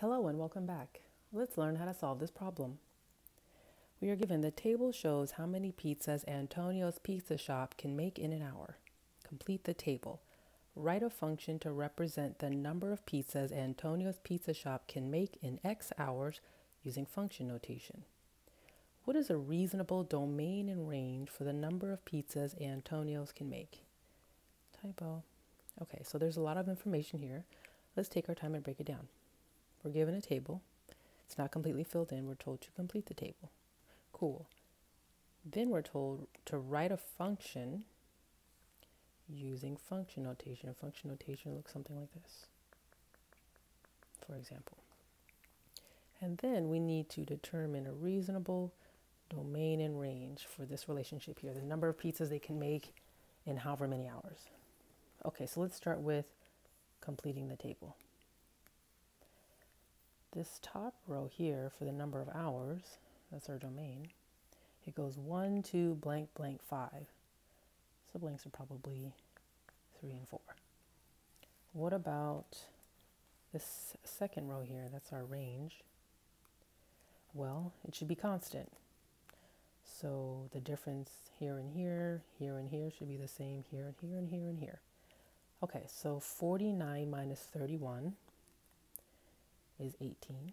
Hello and welcome back. Let's learn how to solve this problem. We are given the table shows how many pizzas Antonio's Pizza Shop can make in an hour. Complete the table. Write a function to represent the number of pizzas Antonio's Pizza Shop can make in X hours using function notation. What is a reasonable domain and range for the number of pizzas Antonio's can make? Typo. Okay, so there's a lot of information here. Let's take our time and break it down. We're given a table. It's not completely filled in. We're told to complete the table. Cool. Then we're told to write a function using function notation. Function notation looks something like this, for example. And then we need to determine a reasonable domain and range for this relationship here, the number of pizzas they can make in however many hours. Okay, so let's start with completing the table. This top row here for the number of hours, that's our domain, it goes 1, 2, blank, blank, 5. So blanks are probably 3 and 4. What about this second row here? That's our range. Well, it should be constant. So the difference here and here, here and here should be the same here and here and here and here. Okay, so 49 minus 31 is 18.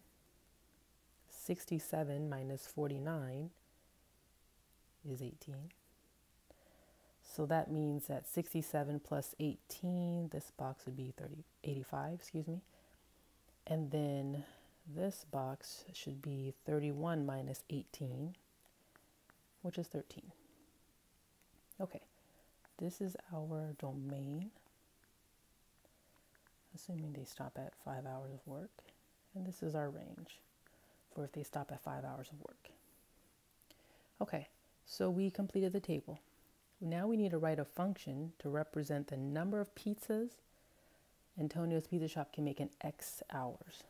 67 minus 49 is 18. So that means that 67 plus 18, this box would be 30, 85, excuse me. And then this box should be 31 minus 18, which is 13. Okay, this is our domain, assuming they stop at five hours of work. And this is our range for if they stop at five hours of work. Okay, so we completed the table. Now we need to write a function to represent the number of pizzas Antonio's Pizza Shop can make in X hours.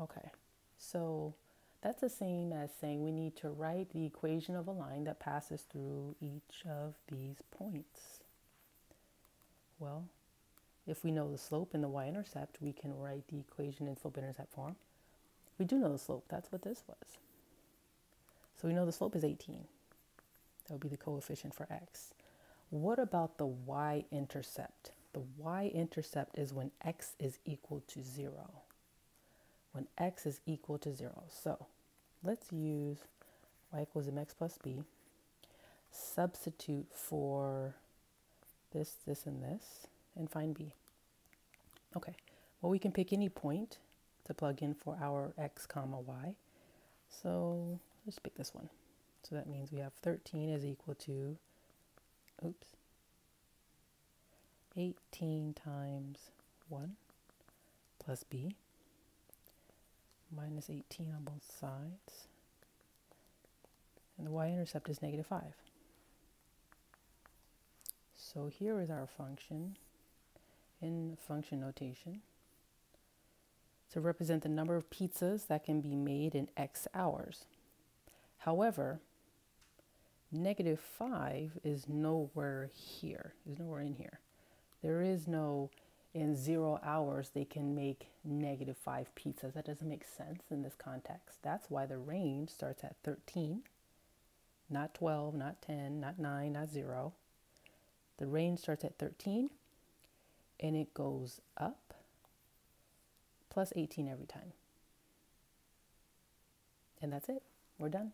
Okay, so that's the same as saying we need to write the equation of a line that passes through each of these points. Well, if we know the slope and the y-intercept, we can write the equation in slope-intercept form. We do know the slope. That's what this was. So we know the slope is 18. That would be the coefficient for x. What about the y-intercept? The y-intercept is when x is equal to 0. When x is equal to 0. So let's use y equals mx plus b. Substitute for this, this, and this and find b. Okay, well we can pick any point to plug in for our x comma y. So let's pick this one. So that means we have 13 is equal to, oops, 18 times 1 plus b minus 18 on both sides. And the y-intercept is negative 5. So here is our function in function notation to represent the number of pizzas that can be made in X hours. However, negative 5 is nowhere here, is nowhere in here. There is no in zero hours they can make negative 5 pizzas. That doesn't make sense in this context. That's why the range starts at 13, not 12, not 10, not 9, not 0. The range starts at 13 and it goes up plus 18 every time. And that's it. We're done.